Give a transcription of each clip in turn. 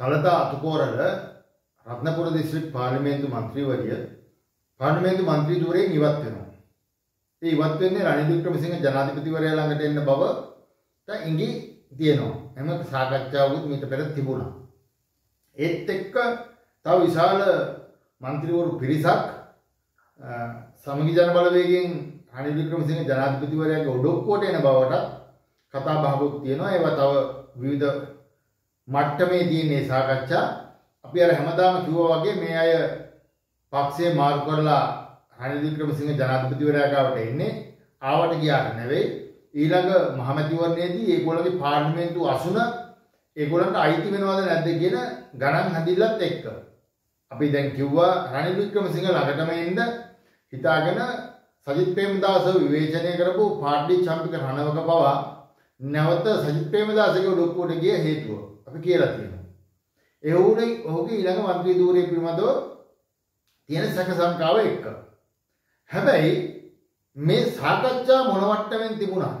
Thalatha Athukorala Ratnapura district පාර්ලිමේන්තු මන්ත්‍රීවරිය පාර්ලිමේන්තු මන්ත්‍රී ධූරයෙන් ඉවත් වෙනවා. ඒ ඉවත් වෙන්නේ රනිල් වික්‍රමසිංහ ජනාධිපතිවරයා ළඟට එන්න බව ඉඟි තියෙනවා. එම සාකච්ඡාවකුත් මීට පෙර තිබුණා. ඒත් එක්ක තව විශාල මන්ත්‍රීවරු පිරිසක් සමගි ජන බලවේගයෙන් රනිල් වික්‍රමසිංහ ජනාධිපතිවරයාගේ ඔඩොක්කුවට එන බවට කතා බහකුත් තියෙනවා. ඒවා තව විවිධ මට්ටමේ තියෙන සාකච්ඡා අපි අර හැමදාම කිව්වා වගේ මේ අය පක්ෂය මාරු කරලා රනිල් වික්‍රමසිංහ ජනාධිපතිවරයා ගාවට එන්නේ ආවට ගියාට නෙවෙයි. ඊළඟ මහමැතිවරණයේදී ඒගොල්ලන්ගේ පාර්ලිමේන්තු අසුන ඒගොල්ලන්ට අයිති වෙනවද නැද්ද කියන ගණන් හදිල්ලත් එක්ක. අපි දැන් කිව්වා රනිල් වික්‍රමසිංහ ළඟටම එන්න හිතාගෙන සජිත් ප්‍රේමදාසව විවේචනය කරපු පාර්ටි චම්පික රණවක පවා නැවත සජිත් ප්‍රේමදාසගේ ඔඩොක්කුවට ගිය හේතුව. අපි කියලා තියෙනවා. ඒ වුණේ ඔහුගේ ඊළඟ මන්ත්‍රී ධූරය පිළිබඳව තියෙන සැක සංකාව එක්ක. හැබැයි මේ සාකච්ඡා මොන මට්ටමින් තිබුණත්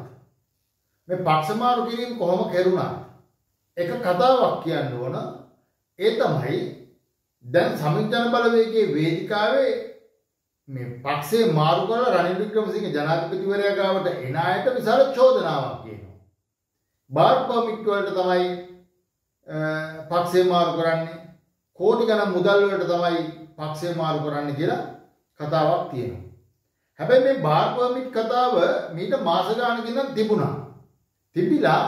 මේ පක්ෂමාරු කිරීම කොහොම කෙරුණා එක කතාවක් කියන්න ඕන ඒ තමයි දැන් සමිජන බලවේගයේ වේදිකාවේ මේ පක්ෂේ මාරු කරලා රනිල් වික්‍රමසිංහ ජනාධිපතිවරයා ගාවට එන අයට විශාල චෝදනාවක් කියනවා. බාර් පර්මිට් වලට තමයි පක්ෂේ මාරු කරන්නේ කෝටි ගණන් මුදල් වලට තමයි පක්ෂේ මාරු කරන්න කියලා කතාවක් තියෙනවා. හැබැයි මේ බාර් පර්මිට් කතාව මීට මාස ගානකින් තිබුණා. තිබිලා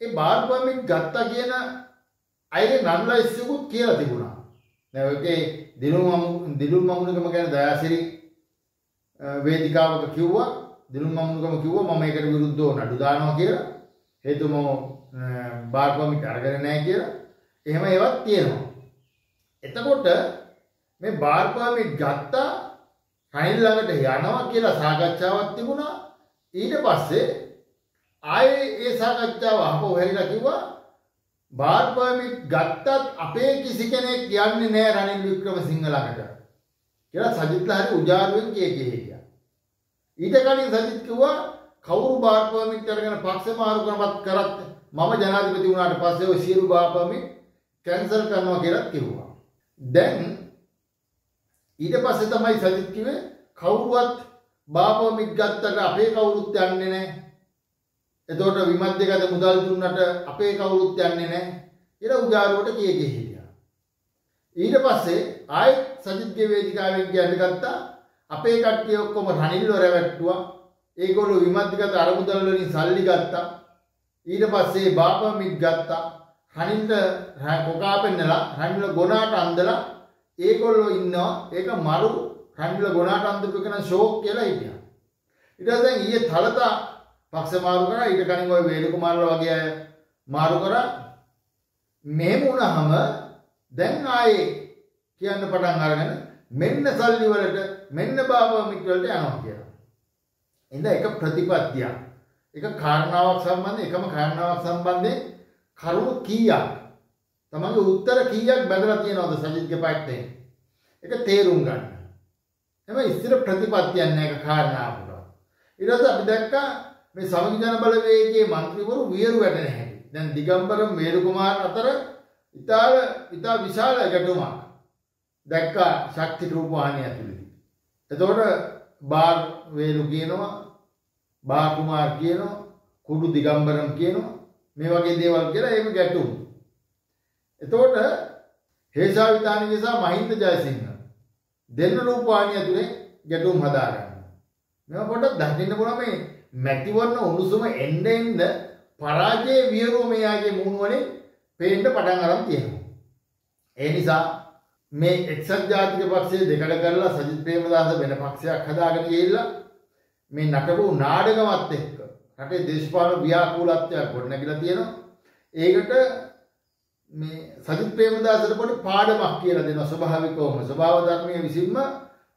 ඒ බාර් පර්මිට් ගත්තා කියන අයගේ නන් ලයිස්ට්කුත් කියලා තිබුණා. දැන් ඔකේ දිනුම් දිනුම් මමුණකම ගැන දයාසිරි වේදිකාවක කිව්වා දිනුම් මමුණකම කිව්වා මම ඒකට විරුද්ධව නඩු දානවා කියලා. හේතුව මම බාර් පර්මිට් අරගෙන නැහැ කියලා. එහෙම ඒවත් තියෙනවා. එතකොට මේ බාර් පර්මිට් ගත්තා රනිල් ළඟට යනවා කියලා සාකච්ඡාවක් තිබුණා. ඊට පස්සේ ආයේ ඒ සාකච්ඡාව අහපුව හැරිලා කිව්වා බාර් පර්මිට් ගත්තත් අපේ කිසි කෙනෙක් යන්නේ නෑ රනිල් වික්‍රමසිංහ ළඟට කියලා සජිත්ලා හරි උජාරුවෙන් කිය කිය හිටියා. ඊට කලින් සජිත් කිව්වා කවුරු බාර් පර්මිට් අරගෙන පක්ෂ මාරු කරපත් කරත් මම ජනාධිපති වුණාට පස්සේ ඔය සියලු බාර් පර්මිට් කැන්සල් කරනවා කියලා කිව්වා. දැන් ඊට පස්සේ තමයි සජිත් කිව්වේ කවුරුවත් බාර් පර්මිට් ගත්තට අපේ කවුරුත් යන්නේ නෑ. එතකොට විමධ්‍යගත මුදල් දුන්නට අපේ කවුරුත් යන්නේ නැහැ කියලා උජාරුවට කිය කිය හිටියා. ඊට පස්සේ ආයෙත් සජිත්ගේ වේදිකාවෙන් කියන්න ගත්තා අපේ කට්ටිය ඔක්කොම රනිල්ව රැවට්ටුවා. ඒගොල්ලෝ විමධ්‍යගත අරමුදල් වලින් සල්ලි ගත්තා. ඊට පස්සේ බාපමිත් ගත්තා. රනිල්ට කොකා පෙන්නලා රනිල්ව ගොනාට අන්දලා ඒගොල්ලෝ ඉන්නවා. ඒක මරු රනිල්ව ගොනාට අන්දපු කෙනා ෂෝක් කියලා හිටියා. ඊට පස්සේ ඊයේ තලතා පක්ෂ මාරු කරා ඊට කලින් ওই වේලු කුමාරලා වගේ අය මාරු කරා මෙහෙම වුණාම දැන් ආයේ කියන්න පටන් අරගෙන මෙන්න සල්ලි වලට මෙන්න බාපමික් වලට යනවා කියලා. එඳ එක ප්‍රතිපත්තියක්. එක කාරණාවක් සම්බන්ධ එකම කාරණාවක් සම්බන්ධයෙන් කරුණු කීයක් තමන්ගේ උත්තර කීයක් බැඳලා තියෙනවද සජිත්ගේ පැත්තේ? ඒක තේරුම් ගන්න. එම ඉස්තර ප්‍රතිපත්තියක් නෑ ඒක කාරණාවකට. ඊට පස්සේ අපි දැක්කා මේ සමගිජන බලවේගයේ മന്ത്രിවරු වියරු වැටෙන හැටි. දැන් දිගම්බරම් වේලු කුමාර අතර ඉතාල ඉතා විශාල ගැටුමක් දැක්කා ශක්ති රූපවාහිනිය ඇතුළේ. එතකොට බාර් වේලු කියනවා බා කුමාර් කියනවා කුඩු දිගම්බරම් කියනවා මේ වගේ දේවල් කියලා ඒක ගැටුම්. එතකොට හේසා විතානගේ සහ මහින්ද ජයසිංහ දෙන්න රූපවාහිනිය ඇතුලේ ගැටුම් හදාගන්නවා. මේවා පොඩ්ඩක් දකින්න පුළුවන් මේ මැතිවරණ උණුසුම එන්න එන්න පරාජය වියරුව මෙයාගේ මූුණුවනේ පේන්න පටන් අරන් තියෙනවා. ඒ නිසා මේ එක්සත් ජාතික පක්ෂය දෙකට කරලා සජිත් ප්‍රේමදාස වෙන පක්ෂයක් හදාගෙන ගිහිල්ලා මේ නටපු නාඩගමත් එක්ක රටේ දේශපාලන ව්‍යාකූලත්වයක් ගොඩනැගිලා තියෙනවා. ඒකට මේ සජිත් ප්‍රේමදාසට පොඩි පාඩමක් කියලා දෙනවා ස්වභාවිකවම ස්වභාව ධර්මයේ විසින්ම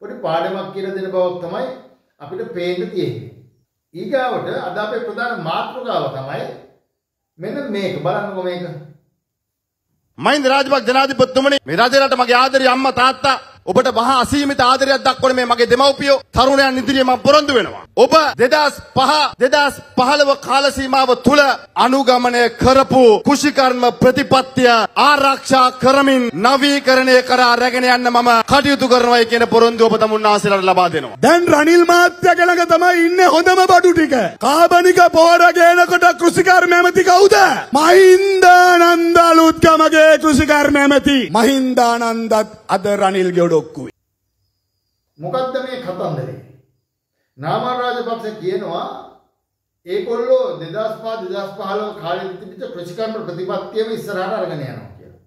පොඩි පාඩමක් කියලා දෙන බවක් තමයි අපිට පේන්න තියෙන්නේ. ඊගාවට අද අපේ ප්‍රධාන මාතෘකාව තමයි මෙන්න මේක බලන්නකො මේක. මහින්ද රාජපක්ෂ ජනාධිපතිතුමනි මේ රජරට මගේ ආදරේ අම්මා තාත්තා ඔබට මහා අසීමිත ආදරයක් දක්වන මේ මගේ දෙමව්පියෝ තරුණයන් ඉදිරියේ මම පොරොන්දු වෙනවා. ඔබ 2005 2015 කාල සීමාව තුල අනුගමනය කරපු කුෂිකර්ම ප්‍රතිපත්තිය ආරක්ෂා කරමින් නවීකරණය කරා රැගෙන යන්න මම කටයුතු කරනවායි කියන පොරොන්දු ඔබ තමුන්නාසලට ලබා දෙනවා. දැන් රනිල් මාත්‍ය ළඟ තමයි ඉන්නේ හොඳම බඩු ටික. කාබනික පොහොර ගේනකොට කෘෂිකර්ම ඇමති කවුද? මහින්දානන්ද අලුත්ගමගේ කෘෂිකර්ම ඇමති. මහින්දානන්දත් අද රනිල්ගේ ඔඩොක්කුවේ. මොකද්ද මේ කතන්දරේ? නාමල් රාජපක්ෂ කියනවා ඒගොල්ලෝ 2005 2015 කාලේ තිබිච්ච කෘෂිකර්ම ප්‍රතිපත්තියම ඉස්සරහට අරගෙන යනවා කියලා.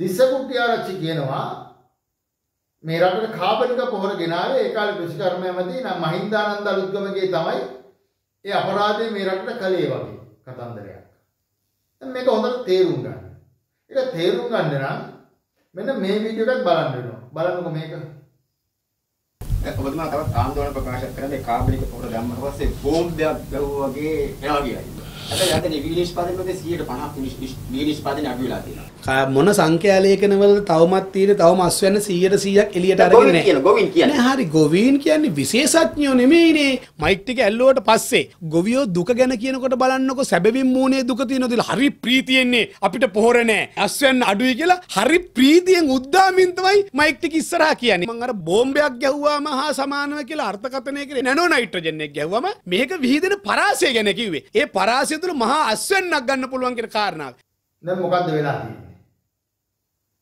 තිස්ස කුට්ටිආරච්චි කියනවා මේ රටට කාබනික පොහොර ගෙනාවේ ඒ කාලේ කෘෂිකර්ම ඇමති නම් මහින්දානන්ද අලුත්ගමගේ තමයි ඒ අපරාධය මේ රටට කළේ වගේ කතන්දරයක්. දැන් මේක හොඳට තේරුම් ගන්න. ඒක තේරුම් ගන්න නම් මෙන්න මේ වීඩියෝ එකත් බලන්න වෙනවා. බලන්නකො මේක. ඔබතුමා තවත් ආందోලන ප්‍රකාශ කරන්නේ කාබනික පොර දැම්මට පස්සේ බෝම්බයක් ගහුවා වගේ එනවා කියලා. හැබැයි අද නිවි නිෂ්පාදනයේ 150 නිවි නිෂ්පාදනය අඩු වෙලා තියෙනවා. මොන සංඛ්‍යාලේඛනවල තවමත් තියෙන තවම අස්වැන්න 100ට 100ක් එළියට අරගෙන නැහැ. ගොවින් කියන්නේ. නෑ හරි ගොවීන් කියන්නේ විශේෂඥයෝ නෙමෙයිනේ. මයික් ටික ඇල්ලුවට පස්සේ ගොවියෝ දුක ගැන කියනකොට බලන්නකො සැබවින් මූණේ දුක තියෙනවද හරි ප්‍රීතියෙන්නේ අපිට පොහොර නෑ. අස්වැන්න අඩුයි කියලා හරි ප්‍රීතියෙන් උද්දාමින් තමයි මයික් ටික ඉස්සරහා කියන්නේ. මං අර බෝම්බයක් ගැහුවාම හා සමානව කියලා අර්ථකථනය කරේ නැනෝ නයිට්‍රජන් එක ගැහුවම මේක විහිදෙන පරාසය ගැන කිව්වේ. ඒ පරාසය තුළ මහා අස්වැන්නක් ගන්න පුළුවන් කියන කාරණාව. දැන් මොකද්ද වෙලා තියෙන්නේ?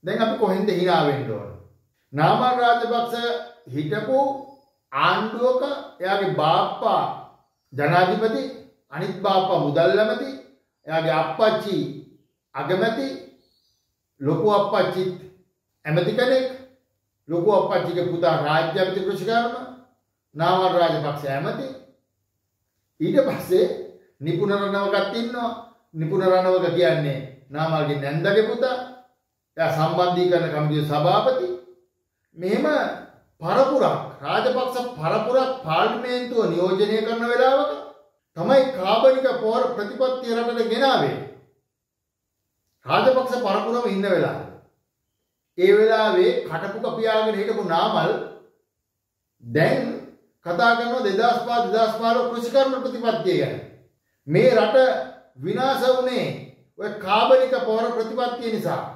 දැන් අපි කොහෙන්ද hina වෙන්න ඕන? නාමල් රාජපක්ෂ හිටපු ආණ්ඩුවක එයාගේ බාප්පා ජනාධිපති අනිත් බාප්පා මුදල් ඇමති එයාගේ අප්පච්චි අගමැති ලොකු අප්පච්චිත් ඇමති කෙනෙක් ලොකු අප්පච්චිගේ පුතා රාජ්‍ය ඇමති කෘෂිකර්ම නාමල් රාජපක්ෂ ඇමති. ඊට පස්සේ නිපුණ රණවකත් ඉන්නවා. නිපුණ රණවක කියන්නේ නාමල්ගේ නැන්දගේ පුතා. එයා සම්බන්ධීකරණ කමිටුවේ සභාපති. මෙහෙම පරපුරක් රාජපක්ෂ පරපුරක් පාර්ලිමේන්තුව නියෝජනය කරන වෙලාවක තමයි කාබනික පොහොර ප්‍රතිපත්තිය රටට ගෙනාවේ රාජපක්ෂ පරපුරම ඉන්න වෙලාවේ. ඒ වෙලාවේ කටපු කපියාගෙන හිටපු නාමල් දැන් කතා කරනවා 2005 2015 කෘෂිකර්ම ප්‍රතිපත්තිය ගැන. මේ රට විනාශ වුණේ ඔය කාබනික පොහොර ප්‍රතිපත්තිය නිසා.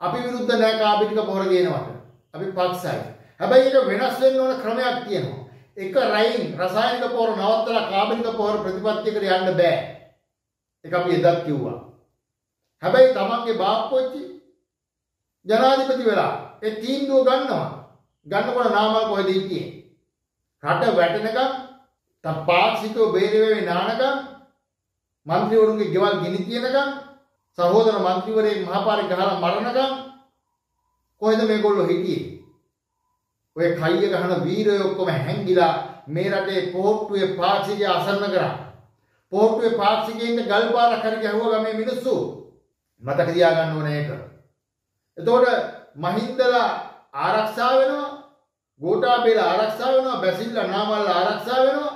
අපි විරුද්ධ නැහැ කාබනික පොහොර ගේනවට. අපි පක්ෂයි. හැබැයි ඒක වෙනස් වෙන්න ඕන ක්‍රමයක් තියෙනවා. එක රයින් රසායනික පොහොර නවත්තලා කාබනික පොහොර ප්‍රතිපත්තියකට යන්න බෑ. ඒක අපි එදත් කිව්වා. හැබැයි තමන්ගේ බාප්පොච්චි ජනාධිපති වෙලා ඒ තීන්දුව ගන්නවා. ගන්නකොට නාමල් කොහෙද හිටියේ රට වැටෙනකම් තම පාක්ෂිකව බේරෙවේ නානකම් මන්ත්‍රීවරුන්ගේ ගෙවල් ගිනි තියනකම් සහෝදර මන්ත්‍රීවරයෙක් මහපාරේ ගහලා මරණකම් කොහෙද මේගොල්ලෝ හිටියේ? ඔය කයිය ගහන වීරයෝ ඔක්කොම හැංගිලා මේ රටේ පොහොට්ටුවේ පාක්ෂිකය අසරණ කරා. පොහොට්ටුවේ පාක්ෂිකයින්ට ගල් පාරක් හරි ගැහුවා ගමේ මිනිස්සු මතක තියාගන්න ඕනේ ඒක. එතකොට මහින්දලා ආරක්ෂා වෙනවා ගෝඨාභයලා ආරක්ෂා වෙනවා බැසිල්ලා නාමල්ලා ආරක්ෂා වෙනවා.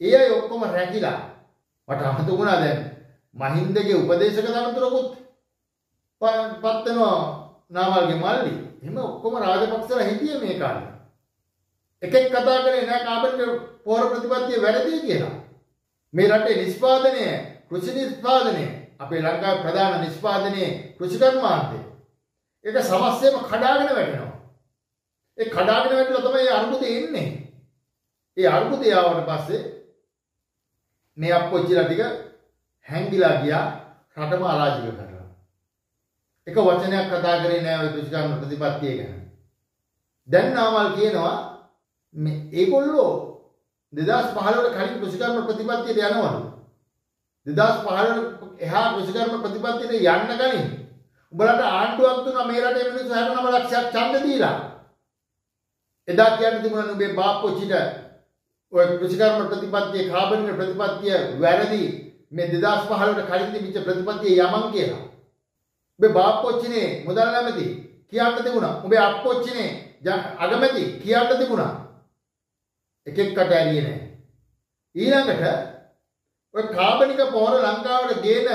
ඒ අය ඔක්කොම රැකිලා. මට අමතක වුණා දැන් මහින්දගේ උපදේශක තනතුරකුත් ප- පත් වෙනවා නාමල්ගේ මල්ලි. එහෙම ඔක්කොම රාජපක්ෂලා හිටියේ මේ කාලේ. එකෙක් කතා කරේ නෑ කාබනික පොහොර ප්‍රතිපත්තිය වැරදි කියලා. මේ රටේ නිෂ්පාදනය කෘෂි නිෂ්පාදනය අපේ ලංකාවේ ප්‍රධාන නිෂ්පාදනයේ කෘෂිකර්මාන්තය ඒක සමස්තයෙන්ම කඩාගෙන වැටෙනවා. ඒ කඩාගෙන වැටලා තමයි ඒ අර්බුදේ එන්නේ ඒ අර්බුදය ආවට පස්සේ මේ අප්පොච්චිලා ටික හැංගිලා ගියා රටම අරාජික කරලා. එක වචනයක් කතා කරේ නෑ ඔය කෘෂිකර්ම ප්‍රතිපත්තිය ගැන. දැන් නාමල් කියනවා මේ ඒගොල්ලෝ 2015 කලින් කෘෂිකර්ම ප්‍රතිපත්තියට යනවලු. 2015 එහා කෘෂිකර්ම ප්‍රතිපත්තියට යන්න කලින් උඹලට ආණ්ඩුවක් දුන්නා මේ රටේ මිනිස්සු 69 ලක්ෂයක් ඡන්ද දීලා. එදා කියන්න තිබුණා නුඹේ බාප්පොච්චිට ඔය කෘෂිකර්ම ප්‍රතිපත්තිය කාබනික ප්‍රතිපත්තිය වැරදි. මේ 2015ට කලින් තිබිච්ච ප්‍රතිපත්තිය යමන් කියලා. උඹේ බාප්පොච්චිනේ මුදල් නැමැති කියන්න තිබුණා. උඹේ අප්පොච්චිනේ අගමැති කියන්න තිබුණා. එකෙක්කට ඇරියේ නැහැ. ඊළඟට ඔය කාබනික පොහොර ලංකාවට ගේන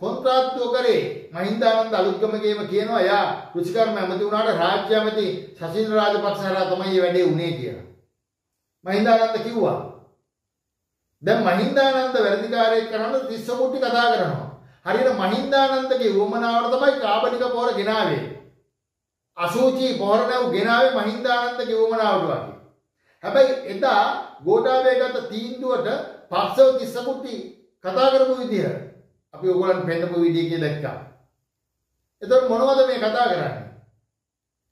කොන්ත්‍රාත්තුව කරේ මහින්දානන්ද අලුත්ගමගේම කියනවා යා කෘෂිකර්ම ඇමති වුණාට රාජ්‍ය ඇමති ශෂීන්ද්‍ර රාජපක්ෂ හරහා තමයි මේ වැඩේ උනේ කියලා. මහින්දානන්ද කිව්වා. දැන් මහින්දානන්ද වැරදිකාරයෙක් කරන්න තිස්ස කුට්ටි කතා කරනවා. හරියට මහින්දානන්දගේ වමනාවට තමයි කාබනික පොර ගෙනාවේ. අසූචි පොර නැව් ගෙනාවේ මහින්දානන්දගේ වමනාවට වගේ. හැබැයි එදා ගෝඨාභය ගත්ත තීන්දුවට පස්සව තිස්ස කුට්ටි කතා කරපු විදිහ අපි ඔයගොල්ලන් පෙන්නපු වීඩියෝ එකේ දැක්කා. එතකොට මොනවද මේ කතා කරන්නේ?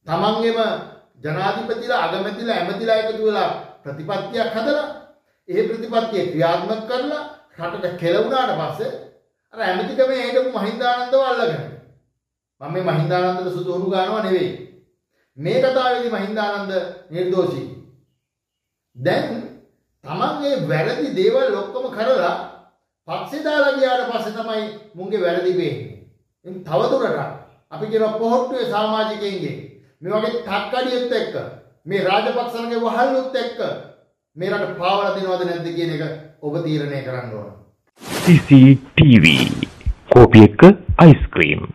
තමන්ගේම ජනාධිපතිලා අගමැතිලා ඇමතිලා එකතු වෙලා ප්‍රතිපත්තියක් හදලා ඒ ප්‍රතිපත්තිය ක්‍රියාත්මක කරලා රටට කෙලවුණාට පස්සේ අර ඇමතිකමේ හිටපු මහින්දානන්දව අල්ලගෙන. මම මේ මහින්දානන්දට සුදු හුරු ගන්නවා නෙවෙයි. මේ කතාවේදී මහින්දානන්ද නිර්දෝෂී. දැන් තමන්ගේ වැරදි දේවල් ඔක්කොම කරලා පක්ෂේ දාලා ගියාට පස්සේ තමයි මුන්ගේ වැරදි වෙන්නේ. ඉතින් තවදුරටත් අපි කියන පොහොට්ටුවේ සමාජිකයින්ගේ මේ වගේ තක්කඩියත් එක්ක මේ රාජපක්ෂන්ගේ වහල්ලුත් එක්ක මේ රට පාවලා දෙනවද නැද්ද කියන එක ඔබ තීරණය කරන්න ඕන. CCTV කෝපි එක්ක අයිස්ක්‍රීම්